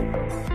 We'll